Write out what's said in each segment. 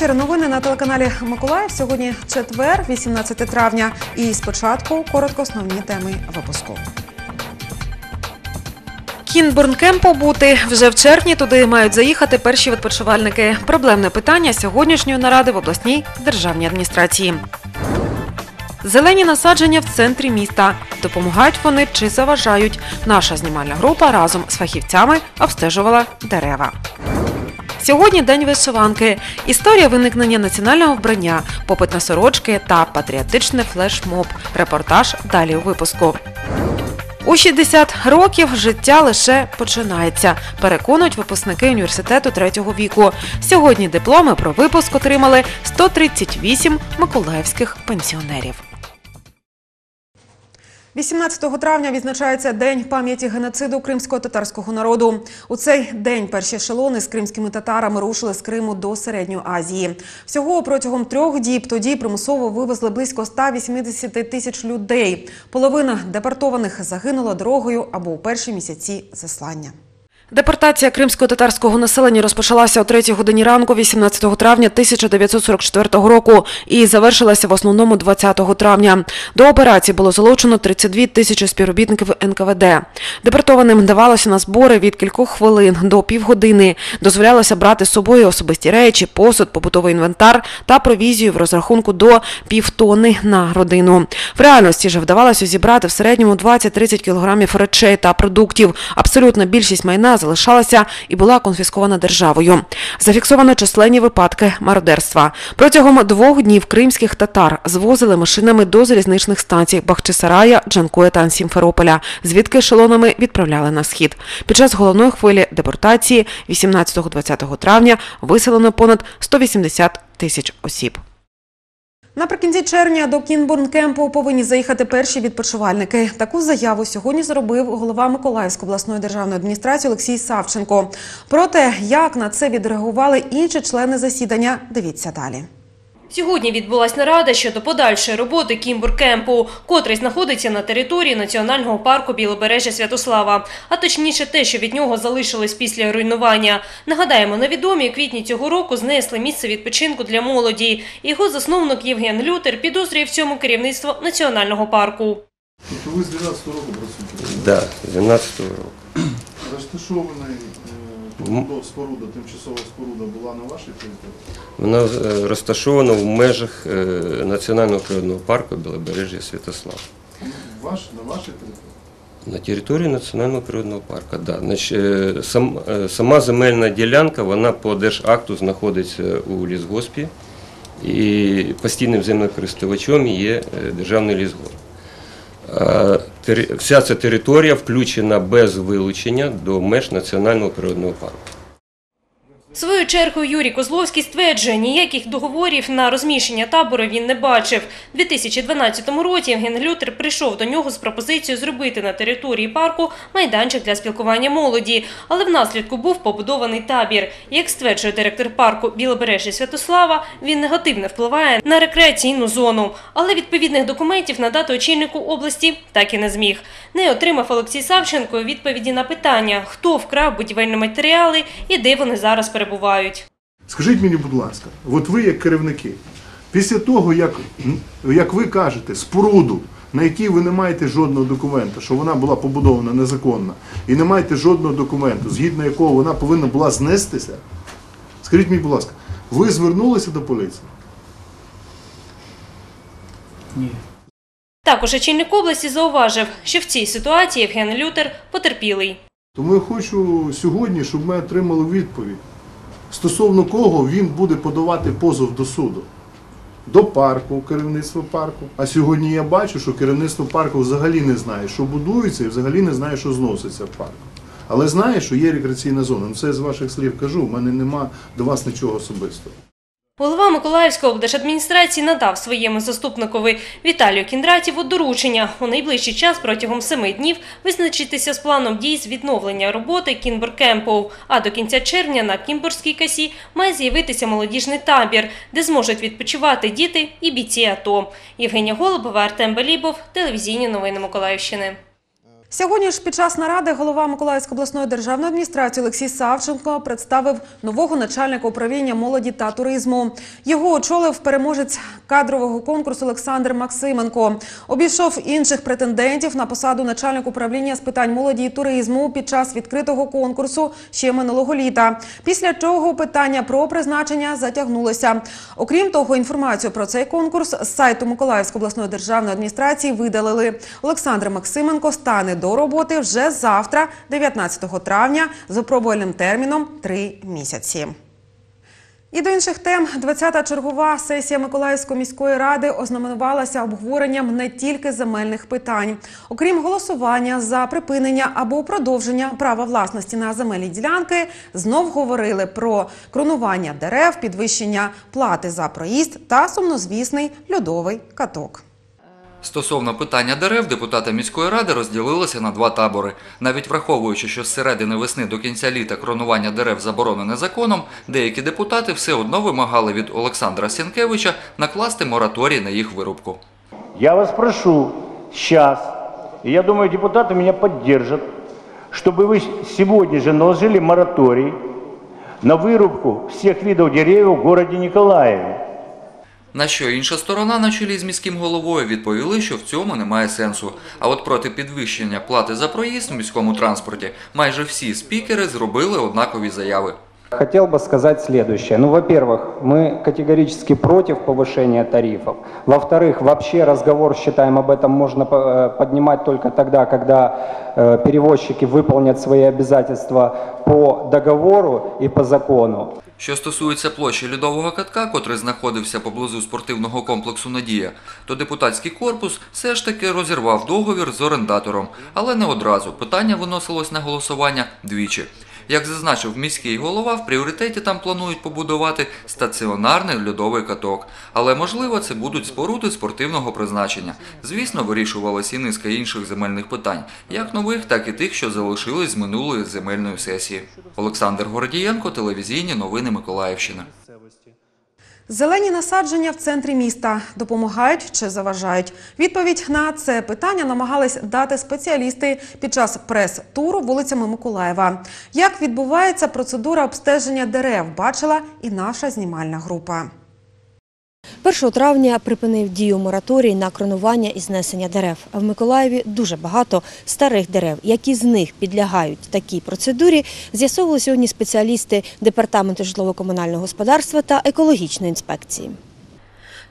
вечір. Новини на телеканалі Миколаїв. Сьогодні четвер, 18 травня. І спочатку коротко основні теми випуску. Кінбурн-кемпу бути вже в червні туди мають заїхати перші відпочивальники. Проблемне питання сьогоднішньої наради в обласній державній адміністрації. Зелені насадження в центрі міста. Допомагають вони чи заважають. Наша знімальна група разом з фахівцями обстежувала дерева. Сьогодні день вишиванки. Історія виникнення національного вбрання, попит на сорочки та патріотичний флешмоб. Репортаж далі у випуску. У 60 років життя лише починається, переконують випускники університету третього віку. Сьогодні дипломи про випуск отримали 138 миколаївських пенсіонерів. 18 травня відзначається День пам'яті геноциду кримського татарського народу. У цей день перші ешелони з кримськими татарами рушили з Криму до середньої Азії. Всього протягом трьох діб тоді примусово вивезли близько 180 тисяч людей. Половина депортованих загинула дорогою або у перші місяці заслання. Депортація кримсько-татарського населення розпочалася о 3 годині ранку 18 травня 1944 року і завершилася в основному 20 травня. До операції було залучено 32 тисячі співробітників НКВД. Депортованим давалося на збори від кількох хвилин до півгодини. Дозволялося брати з собою особисті речі, посуд, побутовий інвентар та провізію в розрахунку до півтони на родину. В реальності же вдавалося зібрати в середньому 20-30 кілограмів речей та продуктів. Абсолютна більшість майна залишалася і була конфіскована державою. Зафіксовано численні випадки мародерства. Протягом двох днів кримських татар звозили машинами до залізничних станцій Бахчисарая, Джанкоя та Сімферополя, звідки ешелонами відправляли на схід. Під час головної хвилі депортації 18-20 травня виселено понад 180 тисяч осіб. Наприкінці червня до Кінбурн-кемпу повинні заїхати перші відпочивальники. Таку заяву сьогодні зробив голова Миколаївської обласної державної адміністрації Олексій Савченко. Про те, як на це відреагували інші члени засідання, дивіться далі. Сьогодні відбулась нарада щодо подальшої роботи Кінбурн-кемпу, котрий знаходиться на території національного парку Білобережжя Святослава, а точніше те, що від нього залишилось після руйнування. Нагадаємо, невідомі у квітні цього року знесли місце відпочинку для молоді. Його засновник Євген Лютер підозрює в цьому керівництво національного парку. Тобто ви з 12 року працюєте? Да, з 12 року. Розташований е, споруда, тимчасова споруда була на вашій території? Воно е, розташовано в межах е, Національного природного парку Білобережжя Святослав. Ваш, на вашій території? На території Національного природного парку. Да. Значить, е, сам, сама земельна ділянка вона по держакту знаходиться у лісгоспі і постійним землекористувачем є державний лісгосп. Вся ця територія включена без вилучення до меж Національного природного парку. Свою чергу Юрій Козловський стверджує, ніяких договорів на розміщення табору він не бачив. У 2012 році Євген Лютер прийшов до нього з пропозицією зробити на території парку майданчик для спілкування молоді, але внаслідку був побудований табір. Як стверджує директор парку Білобережжя Святослава, він негативно впливає на рекреаційну зону, але відповідних документів надати очільнику області так і не зміг. Не отримав Олексій Савченко відповіді на питання, хто вкрав будівельні матеріали і де вони зараз перебувають. Скажіть мені, будь ласка, от ви як керівники, після того, як, як ви кажете, споруду, на якій ви не маєте жодного документу, що вона була побудована незаконно, і не маєте жодного документу, згідно якого вона повинна була знестися, скажіть мені, будь ласка, ви звернулися до поліції? Ні. Також очільник області зауважив, що в цій ситуації Євген Лютер потерпілий. Тому я хочу сьогодні, щоб ми отримали відповідь, стосовно кого він буде подавати позов до суду. До парку, керівництва парку. А сьогодні я бачу, що керівництво парку взагалі не знає, що будується, і взагалі не знає, що зноситься в парку. Але знає, що є рекреаційна зона. Ну це з ваших слів кажу, в мене нема до вас нічого особистого. Голова Миколаївської облдержадміністрації надав своєму заступникові Віталію Кіндратєву доручення у найближчий час протягом семи днів визначитися з планом дій з відновлення роботи Кінбуркемпу. А до кінця червня на Кінбурзькій касі має з'явитися молодіжний табір, де зможуть відпочивати діти і бійці АТО. Євгенія Голубова, Артем Белібов, телевізійні новини Миколаївщини. Сьогодні ж під час наради голова Миколаївської обласної державної адміністрації Олексій Савченко представив нового начальника управління молоді та туризму. Його очолив переможець кадрового конкурсу Олександр Максименко. Обійшов інших претендентів на посаду начальника управління з питань молоді і туризму під час відкритого конкурсу ще минулого літа. Після чого питання про призначення затягнулося. Окрім того, інформацію про цей конкурс з сайту Миколаївської обласної державної адміністрації видалили. Олександр Максименко стане до роботи вже завтра, 19 травня, з випробувальним терміном 3 місяці. І до інших тем 20-та чергова сесія Миколаївської міської ради ознаменувалася обговоренням не тільки земельних питань. Окрім голосування за припинення або продовження права власності на земельні ділянки, знов говорили про кронування дерев, підвищення плати за проїзд та сумнозвісний льодовий каток. Стосовно питання дерев, депутати міської ради розділилися на два табори. Навіть враховуючи, що з середини весни до кінця літа кронування дерев заборонене законом, деякі депутати все одно вимагали від Олександра Сінкевича накласти мораторій на їх вирубку. Я вас прошу сейчас, и я думаю, депутаты меня поддержат, чтобы вы сегодня же наложили мораторий на вырубку всех видов деревьев в городе Николаеве. На що інша сторона на чолі з міським головою відповіли, що в цьому немає сенсу. А от проти підвищення плати за проїзд у міському транспорті майже всі спікери зробили однакові заяви. Хотел бы сказать следующее. Ну, во-первых, мы категорически против повышения тарифов. Во-вторых, вообще разговор, считаем, об этом можно э, поднимать только тогда, когда э, перевозчики выполнят свои обязательства по договору и по закону. Що стосується площі льодового катка, котрий знаходився поблизу спортивного комплексу Надія, то депутатський корпус все ж таки розірвав договір з орендатором, але не одразу. Питання виносилось на голосування двічі. Як зазначив міський голова, в пріоритеті там планують побудувати стаціонарний льодовий каток. Але можливо це будуть споруди спортивного призначення. Звісно, вирішувалась і низка інших земельних питань, як нових, так і тих, що залишились з минулої земельної сесії. Олександр Гордієнко, телевізійні новини Миколаївщини. Зелені насадження в центрі міста допомагають чи заважають? Відповідь на це питання намагались дати спеціалісти під час прес-туру вулицями Миколаєва. Як відбувається процедура обстеження дерев, бачила і наша знімальна група. 1 травня припинив дію мораторій на кронування і знесення дерев. А в Миколаєві дуже багато старих дерев. Які з них підлягають такій процедурі, з'ясовували сьогодні спеціалісти Департаменту житлово-комунального господарства та екологічної інспекції.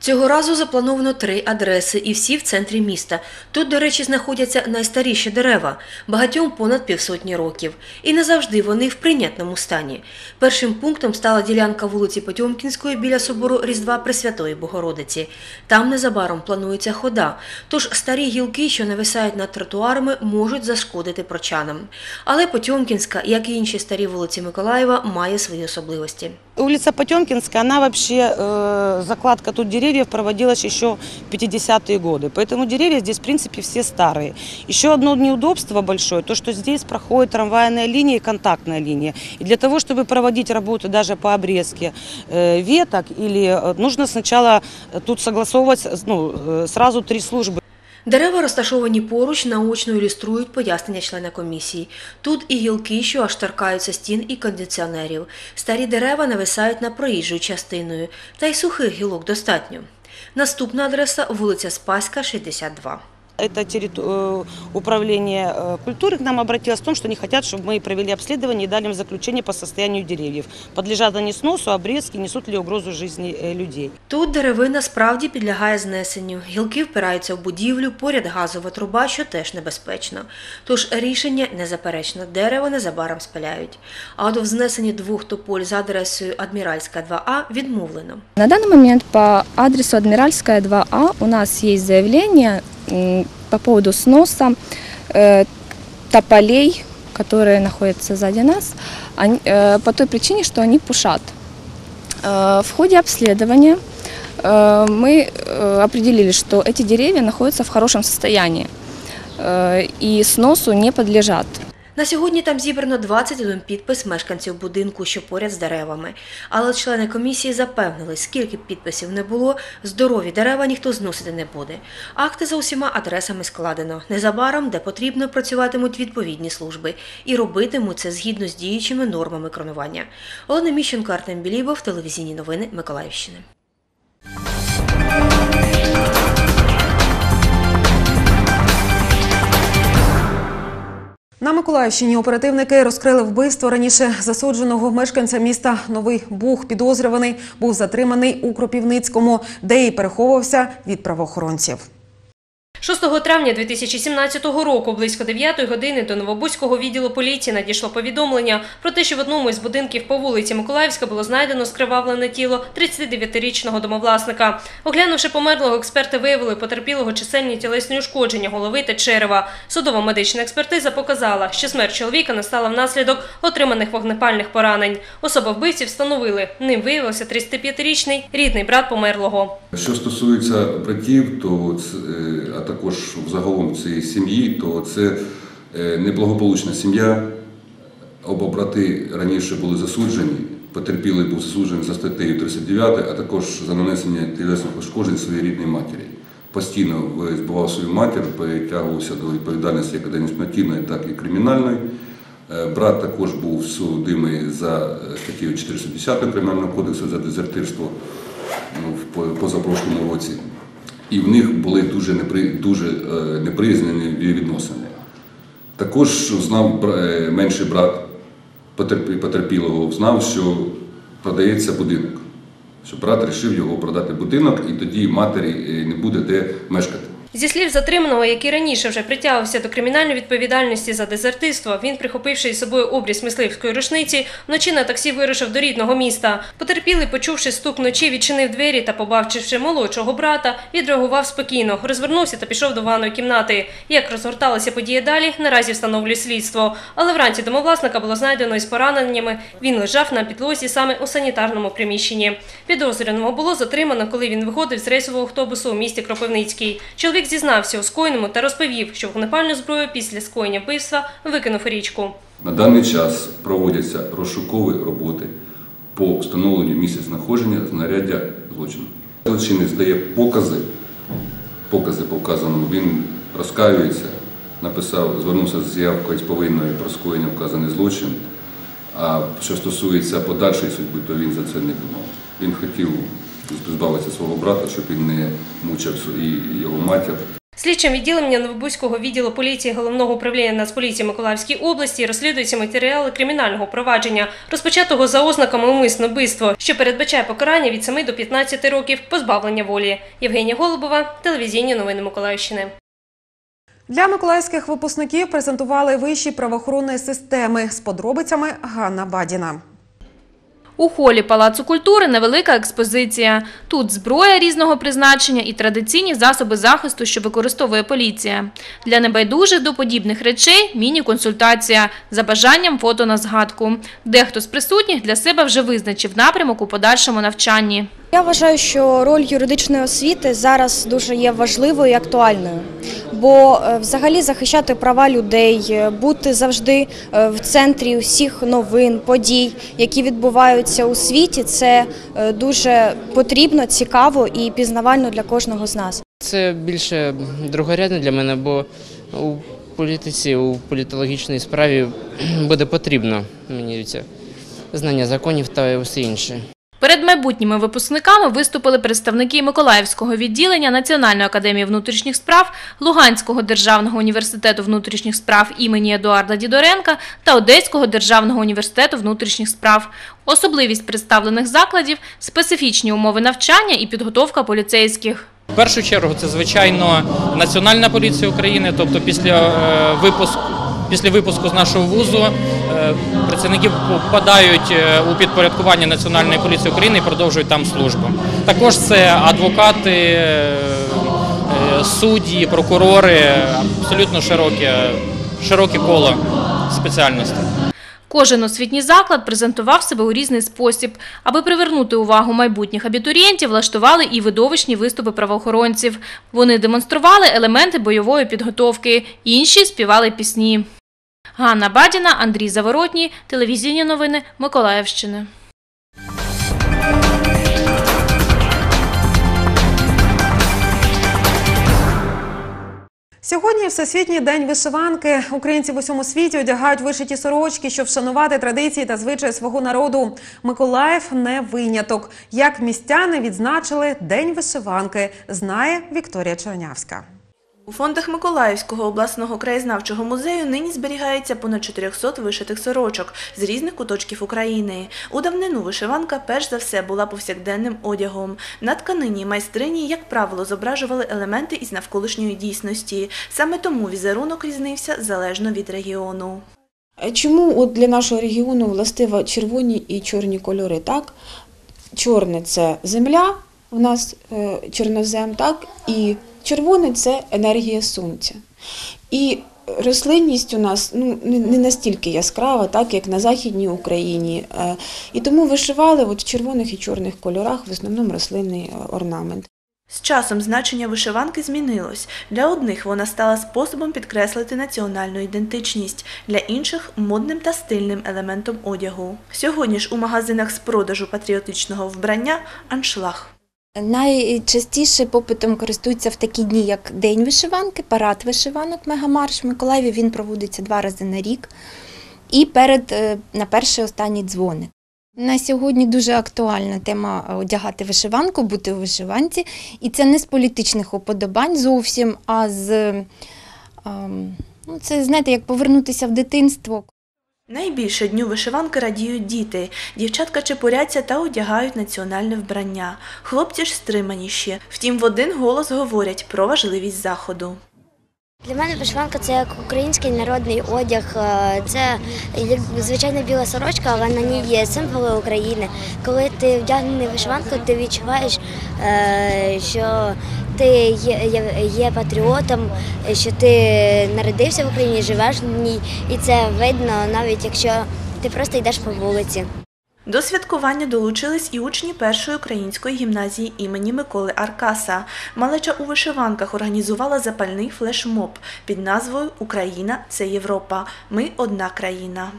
Цього разу заплановано три адреси, і всі в центрі міста. Тут, до речі, знаходяться найстаріші дерева, багатьом понад півсотні років. І не завжди вони в прийнятному стані. Першим пунктом стала ділянка вулиці Потьомкінської біля собору Різдва Пресвятої Богородиці. Там незабаром планується хода, тож старі гілки, що нависають над тротуарами, можуть зашкодити прочанам. Але Потьомкінська, як і інші старі вулиці Миколаєва, має свої особливості. Улица Потемкинская, она вообще, э, закладка тут деревьев проводилась еще в 50-е годы. Поэтому деревья здесь, в принципе, все старые. Еще одно неудобство большое, то, что здесь проходит трамвайная линия и контактная линия. И для того, чтобы проводить работы даже по обрезке э, веток, или э, нужно сначала э, тут согласовывать ну, э, сразу три службы. Дерева, розташовані поруч, наочно ілюструють пояснення члена комісії. Тут і гілки, що аж торкаються стін і кондиціонерів. Старі дерева нависають на проїжджою частиною, та й сухих гілок достатньо. Наступна адреса вулиця Спаська, 62. Это территу- э, управление э, культуры к нам обратилось в том, что они хотят, чтобы мы провели обследование и дали им заключение по состоянию деревьев. Подлежат они сносу, обрезки, несут ли угрозу жизни э, людей. Тут деревина справді підлягає знесенню. Гілки впираються в будівлю, поряд газова труба, що теж небезпечно. Тож рішення незаперечно, дерево незабаром спиляють. А от в знесенні двох тополь за адресою Адміральська 2А відмовлено. На данный момент по адресу Адмиральская 2А у нас есть заявление м, по поводу сноса э, тополей, которые находятся сзади нас, они- э, по той причине, что они пушат. Э, В ходе обследования э, мы э, определили, что эти деревья находятся в хорошем состоянии э, и сносу не подлежат. На сьогодні там зібрано 21 підпис мешканців будинку, що поряд з деревами. Але члени комісії запевнили, скільки б підписів не було, здорові дерева ніхто зносити не буде. Акти за усіма адресами складено. Незабаром, де потрібно, працюватимуть відповідні служби і робитимуть це згідно з діючими нормами кронування. Олена Міщенко, Артем Білібов, телевізійні новини Миколаївщини. На Миколаївщині оперативники розкрили вбивство раніше засудженого мешканця міста Новий Буг. Підозрюваний був затриманий у Кропівницькому, де й переховувався від правоохоронців. 6 травня 2017 року, близько 9 години, до Новобузького відділу поліції надійшло повідомлення про те, що в одному із будинків по вулиці Миколаївська було знайдено скривавлене тіло 39-річного домовласника. Оглянувши померлого, експерти виявили потерпілого чисельні тілесні ушкодження голови та черева. Судова медична експертиза показала, що смерть чоловіка настала внаслідок отриманих вогнепальних поранень. Особа вбивці встановили. Ним виявився 35-річний рідний брат померлого. Що стосується братів, то е, а також загалом цієї сім'ї, то це е, неблагополучна сім'я. Оба брати раніше були засуджені. Потерпілий був засуджений за статтею 39, а також за нанесення тілесних ушкоджень своїй рідній матері. Постійно збивав свою матір, притягувався до відповідальності як адміністративної, так і кримінальної. Е, Брат також був судимий за е, статтею 410 Кримінального кодексу за дезертирство ну, в позапрошлому році. І в них були дуже, непри, дуже е, неприязнені відносини. Також знав е, менший брат потерпілого, знав, що продається будинок. Що брат вирішив його продати будинок, і тоді матері е, не буде де мешкати. Зі слів затриманого, який раніше вже притягувався до кримінальної відповідальності за дезертирство, він, прихопивши із собою обріз мисливської рушниці, вночі на таксі вирушив до рідного міста. Потерпілий, почувши стук вночі, відчинив двері та, побачивши молодшого брата, відреагував спокійно, розвернувся та пішов до ванної кімнати. Як розгорталася подія далі, наразі встановлює слідство. Але вранці домовласника було знайдено із пораненнями. Він лежав на підлозі саме у санітарному приміщенні. Підозрюваного було затримано, коли він виходив з рейсового автобусу у місті Кропивницький. Чоловік зізнався у скоєному та розповів, що вогнепальну зброю після скоєння вбивства викинув у річку. На даний час проводяться розшукові роботи по встановленню місця знаходження знаряддя злочину. Злочинець дає покази, покази по вказаному, він розкаюється, написав, звернувся з заявкою з повинною про скоєння вказаний злочин. А що стосується подальшої судьби, то він за це не думав. Він хотів позбавитися свого брата, щоб він не мучив і його матір. Слідчим відділенням Новобузького відділу поліції головного управління Нацполіції Миколаївській області розслідуються матеріали кримінального провадження, розпочатого за ознаками умисне вбивство, що передбачає покарання від 7 до 15 років позбавлення волі. Євгенія Голубова, телевізійні новини Миколаївщини. Для миколаївських випускників презентували вищі правоохоронної системи з подробицями Ганна Бадіна. У холі Палацу культури невелика експозиція. Тут зброя різного призначення і традиційні засоби захисту, що використовує поліція. Для небайдужих до подібних речей міні-консультація за бажанням фото на згадку. Дехто з присутніх для себе вже визначив напрямок у подальшому навчанні. Я вважаю, що роль юридичної освіти зараз дуже є важливою і актуальною, бо е, взагалі захищати права людей, е, бути завжди е, в центрі усіх новин, подій, які відбуваються у світі, це дуже потрібно, цікаво і пізнавально для кожного з нас. Це більше другорядне для мене, бо у політиці, у політологічній справі буде потрібно мені це знання законів та усе інше. Перед майбутніми випускниками виступили представники Миколаївського відділення Національної академії внутрішніх справ, Луганського державного університету внутрішніх справ імені Едуарда Дідоренка та Одеського державного університету внутрішніх справ. Особливість представлених закладів – специфічні умови навчання і підготовка поліцейських. В першу чергу це звичайно Національна поліція України, тобто після е, випуску. Після випуску з нашого вузу е, працівники попадають е, у підпорядкування Національної поліції України і продовжують там службу. Також це адвокати, е, судді, прокурори, абсолютно широке, широке коло спеціальностей. Кожен освітній заклад презентував себе у різний спосіб. Аби привернути увагу майбутніх абітурієнтів, влаштували і видовищні виступи правоохоронців. Вони демонстрували елементи бойової підготовки, інші співали пісні. Ганна Бадіна, Андрій Заворотній, телевізійні новини Миколаївщини. Сьогодні Всесвітній день вишиванки. Українці в усьому світі одягають вишиті сорочки, щоб вшанувати традиції та звичаї свого народу. Миколаїв не виняток. Як містяни відзначили День вишиванки, знає Вікторія Чернявська. У фондах Миколаївського обласного краєзнавчого музею нині зберігається понад 400 вишитих сорочок з різних куточків України. У давнину вишиванка перш за все була повсякденним одягом. На тканині майстрині, як правило, зображували елементи із навколишньої дійсності. Саме тому візерунок різнився залежно від регіону. Чому от для нашого регіону властиво червоні і чорні кольори? Так? Чорне це земля, у нас е, чорнозем, так? і червоне це енергія сонця. І рослинність у нас ну, не не настільки яскрава, так, як на Західній Україні. Е, І тому вишивали от в червоних і чорних кольорах в основному рослинний е, орнамент. З часом значення вишиванки змінилось. Для одних вона стала способом підкреслити національну ідентичність, для інших модним та стильним елементом одягу. Сьогодні ж у магазинах з продажу патріотичного вбрання аншлаг. Найчастіше попитом користуються в такі дні, як День вишиванки, парад вишиванок, мегамарш в Миколаєві. Він проводиться два рази на рік. І перед е, на перший останній дзвоник. На сьогодні дуже актуальна тема одягати вишиванку, бути у вишиванці. І це не з політичних уподобань зовсім, а з ем, ну, це знаєте, як повернутися в дитинство. Найбільше дню вишиванки радіють діти. Дівчатка чепуряться та одягають національне вбрання. Хлопці ж стриманіші. Втім, в один голос говорять про важливість заходу. Для мене вишиванка це як український народний одяг. е, Це як звичайна біла сорочка, але на ній є символи України. Коли ти вдягнений вишиванку, ти відчуваєш, е, що ти є, є, патріотом, що ти народився в Україні, живеш в ній, і це видно, навіть якщо ти просто йдеш по вулиці. До святкування долучились і учні першої української гімназії імені Миколи Аркаса. Малеча у вишиванках організувала запальний флешмоб під назвою Україна це Європа. Ми одна країна.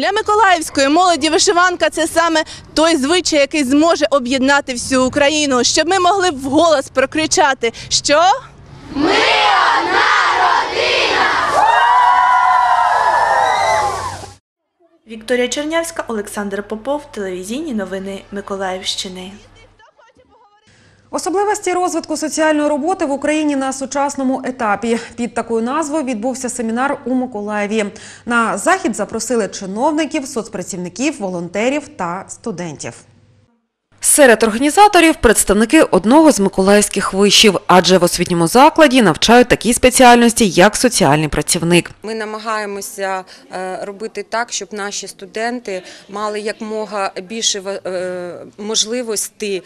Для миколаївської молоді вишиванка це саме той звичай, який зможе об'єднати всю Україну, щоб ми могли вголос прокричати, що Ми одна родина! Вікторія Чернявська, Олександр Попов, телевізійні новини Миколаївщини. Особливості розвитку соціальної роботи в Україні на сучасному етапі. Під такою назвою відбувся семінар у Миколаєві. На захід запросили чиновників, соцпрацівників, волонтерів та студентів. Серед організаторів представники одного з миколаївських вишів, адже в освітньому закладі навчають такі спеціальності, як соціальний працівник. Ми намагаємося е, робити так, щоб наші студенти мали якмога більше е, можливостей е,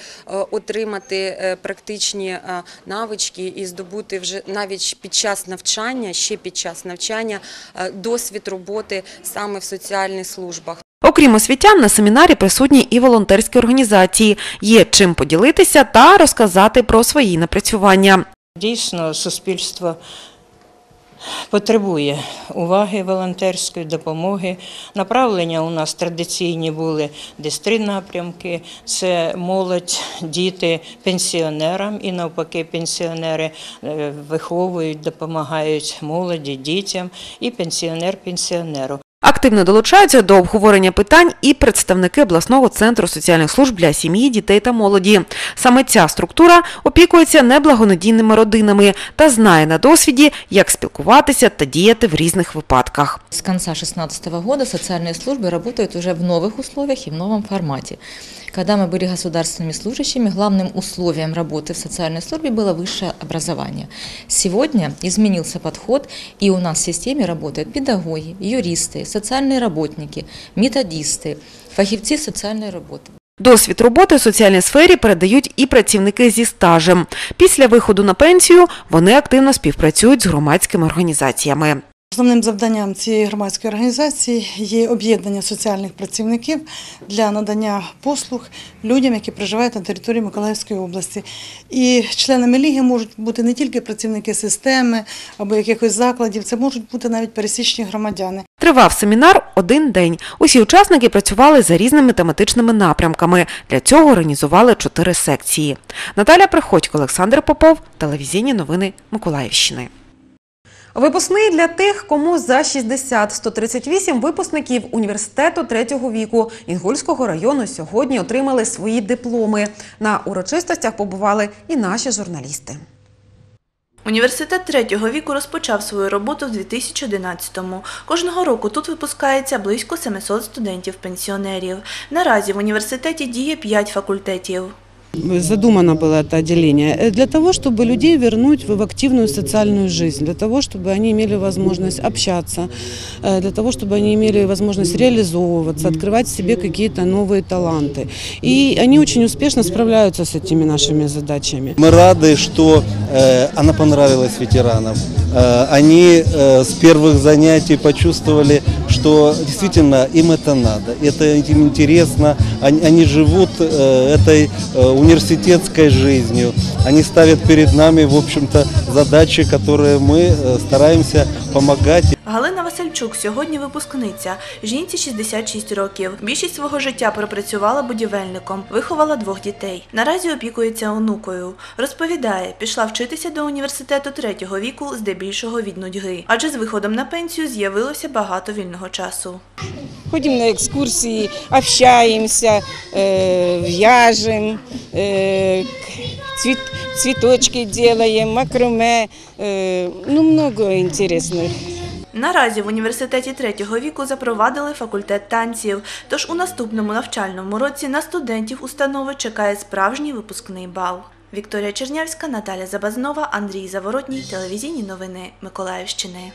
отримати практичні навички і здобути вже навіть під час навчання, ще під час навчання, досвід роботи саме в соціальних службах. Окрім освітян, на семінарі присутні і волонтерські організації. Є чим поділитися та розказати про свої напрацювання. Дійсно, суспільство потребує уваги волонтерської допомоги. Направлення у нас традиційні були десь три напрямки: це молодь, діти пенсіонерам, і навпаки, пенсіонери е, виховують, допомагають молоді, дітям, і пенсіонер пенсіонеру. Активно долучаються до обговорення питань і представники обласного центру соціальних служб для сім'ї, дітей та молоді. Саме ця структура опікується неблагонадійними родинами та знає на досвіді, як спілкуватися та діяти в різних випадках. С конца 2016 года социальные службы работают уже в новых условиях и в новом формате. Когда мы были государственными служащими, главным условием работы в социальной службе было высшее образование. Сегодня изменился подход, и у нас в системе работают педагоги, юристы, социальные работники, методисты, фахівці соціальної роботи. Досвід роботи у соціальній сфері передають і працівники зі стажем. Після виходу на пенсію вони активно співпрацюють з громадськими організаціями. Основним завданням цієї громадської організації є об'єднання соціальних працівників для надання послуг людям, які проживають на території Миколаївської області. І членами ліги можуть бути не тільки працівники системи або якихось закладів, це можуть бути навіть пересічні громадяни. Тривав семінар один день. Усі учасники працювали за різними тематичними напрямками. Для цього організували чотири секції. Наталя Приходько, Олександр Попов, телевізійні новини Миколаївщини. Випускний для тих, кому за 60. 138 випускників університету третього віку Інгульського району сьогодні отримали свої дипломи. На урочистостях побували і наші журналісти. Університет третього віку розпочав свою роботу в 2011-му. Кожного року тут випускається близько 700 студентів-пенсіонерів. Наразі в університеті діє 5 факультетів. Задумано было это отделение э, для того, чтобы людей вернуть в активную социальную жизнь, для того, чтобы они имели возможность общаться, э, для того, чтобы они имели возможность реализовываться, открывать себе какие-то новые таланты. И они очень успешно справляются с этими нашими задачами. Мы рады, что э, она понравилась ветеранам. Они с первых занятий почувствовали, что действительно им это надо, это им интересно, они, живут этой э, университетской жизнью. Они ставят перед нами, в общем-то, задачи, которые мы э, стараемся помогать. Галина Васильчук сьогодні випускниця. Жінці 66 років. Більшість свого життя пропрацювала будівельником, виховала двох дітей. Наразі опікується онукою. Розповідає, пішла вчитися до університету третього віку здебільшого від нудьги, адже з виходом на пенсію з'явилося багато вільного часу. Ходим на экскурсии, общаемся, э, вяжем, э, цвет, цветочки делаем, макроме, э, ну много интересных. Наразі в університеті третього віку запровадили факультет танців. Тож у наступному навчальному році на студентів установи чекає справжній випускний бал. Вікторія Чернявська, Наталя Забазнова, Андрій Заворотній. Телевізійні новини Миколаївщини.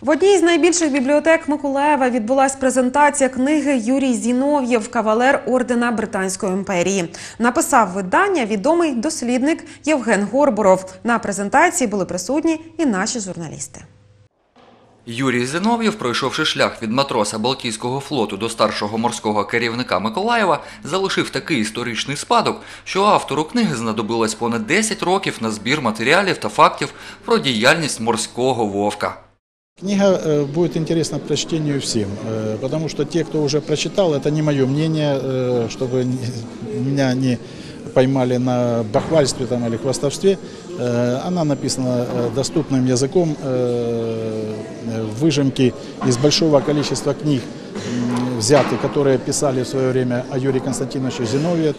В одній з найбільших бібліотек Миколаєва відбулась презентація книги Юрій Зінов'єв, кавалер ордена Британської імперії. Написав видання відомий дослідник Євген Горбуров. На презентації були присутні і наші журналісти. Юрій Зинов'єв, пройшовши шлях від матроса Балтійського флоту до старшого морського керівника Миколаєва, залишив такий історичний спадок, що автору книги знадобилось понад 10 років на збір матеріалів та фактів про діяльність морського вовка. Книга э, будет интересна прочтению всем, э, потому что те, кто уже прочитал, это не мое мнение, э, чтобы не- меня не поймали на бахвальстве там, или хвастовстве. Э, Она написана э, доступным языком, э, выжимки из большого количества книг м, взяты, которые писали в свое время о Юрии Константиновиче Зиновьеве.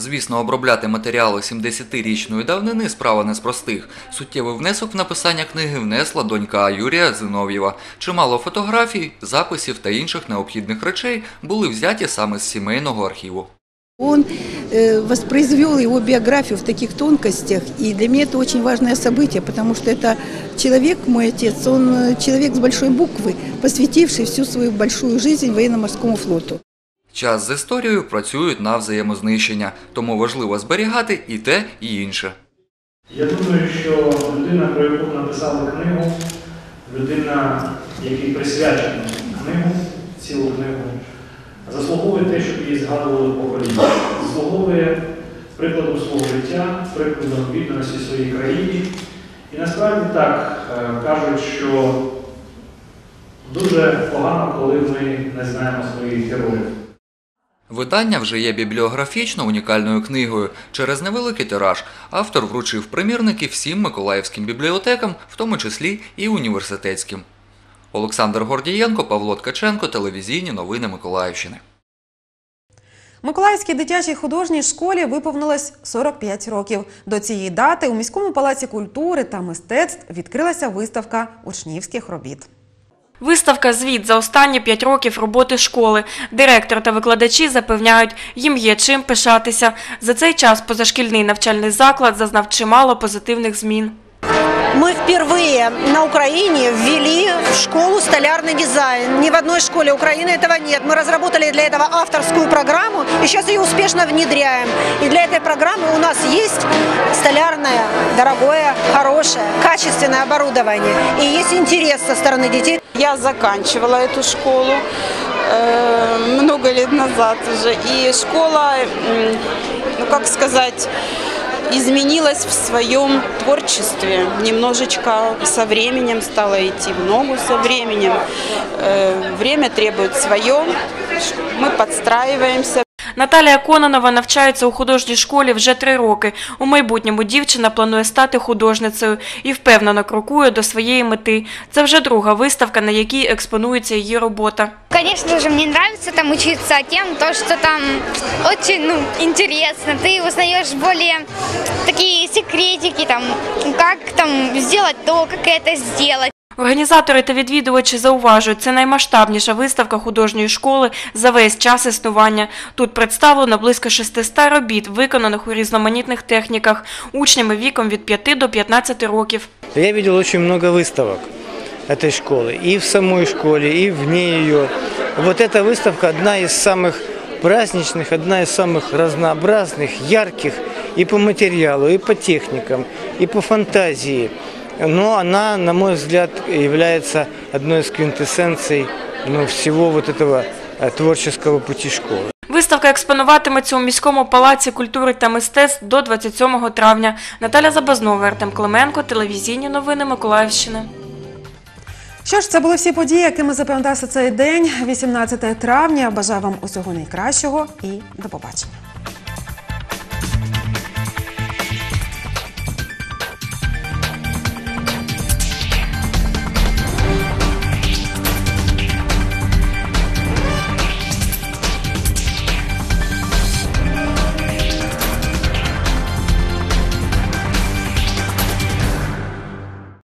Звісно, обробляти матеріали 70-річної давнини справа не з простих. Суттєвий внесок в написання книги внесла донька Юрія Зинов'єва. Чимало фотографій, записів та інших необхідних речей були взяті саме з сімейного архіву. Он э, воспроизвел его биографию в таких тонкостях, и для меня это очень важное событие, потому что это человек, мой отец, он э, человек с большой буквы, посвятивший всю свою большую жизнь военно-морскому флоту. Час з історією працюють на взаємознищення, тому важливо зберігати і те, і інше. Я думаю, що людина, про яку написали книгу, людина, якій присвячено книгу, цілу книгу, заслуговує те, щоб її згадували покоління. Заслуговує прикладом свого життя, прикладом відданості своїй країні. І насправді так е, кажуть, що дуже погано, коли ми не знаємо своїх героїв. Видання вже є бібліографічно унікальною книгою. Через невеликий тираж автор вручив примірники всім миколаївським бібліотекам, в тому числі і університетським. Олександр Гордієнко, Павло Ткаченко, телевізійні новини Миколаївщини. Миколаївській дитячій художній школі виповнилось 45 років. До цієї дати у міському палаці культури та мистецтв відкрилася виставка учнівських робіт. Виставка звіт за останні п'ять років роботи школи. Директор та викладачі запевняють, їм є чим пишатися. За цей час позашкільний навчальний заклад зазнав чимало позитивних змін. Мы впервые на Украине ввели в школу столярный дизайн. Ни в одной школе Украины этого нет. Мы разработали для этого авторскую программу и сейчас ее успешно внедряем. И для этой программы у нас есть столярное, дорогое, хорошее, качественное оборудование. И есть интерес со стороны детей. Я заканчивала эту школу э, много лет назад уже. И школа, ну как сказать, изменилась в своем творчестве. Немножечко со временем стала идти в ногу со временем. Э, время требует свое, мы подстраиваемся. Наталія Кононова навчається у художній школі вже три роки. У майбутньому дівчина планує стати художницею і впевнено крокує до своєї мети. Це вже друга виставка, на якій експонується її робота. Конечно же, мне нравится там учиться тем, то, что там очень ну. Ты узнаешь более такие секретики, там, как там сделать то, как это сделать. Організатори та відвідувачі зауважують, це наймасштабніша виставка художньої школи за весь час існування. Тут представлено близько 600 робіт, виконаних у різноманітних техніках, учнями віком від 5 до 15 років. Я видел очень много выставок этой школы. И в самой школе, и вне ее. Вот эта выставка одна из самых праздничных, одна из самых разнообразных, ярких и по материалу, и по техникам, и по фантазии. Но она, на мой взгляд, является одной из квинтэссенций ну, всего вот этого э, творческого пути школы. Виставка експонуватиметься у міському палаці культури та мистецтв до 27 травня. Наталя Забазнова, Артем Клименко, телевізійні новини Миколаївщини. Що ж, це були всі події, якими запам'ятався цей день, 18 травня. Бажаю вам усього найкращого і до побачення.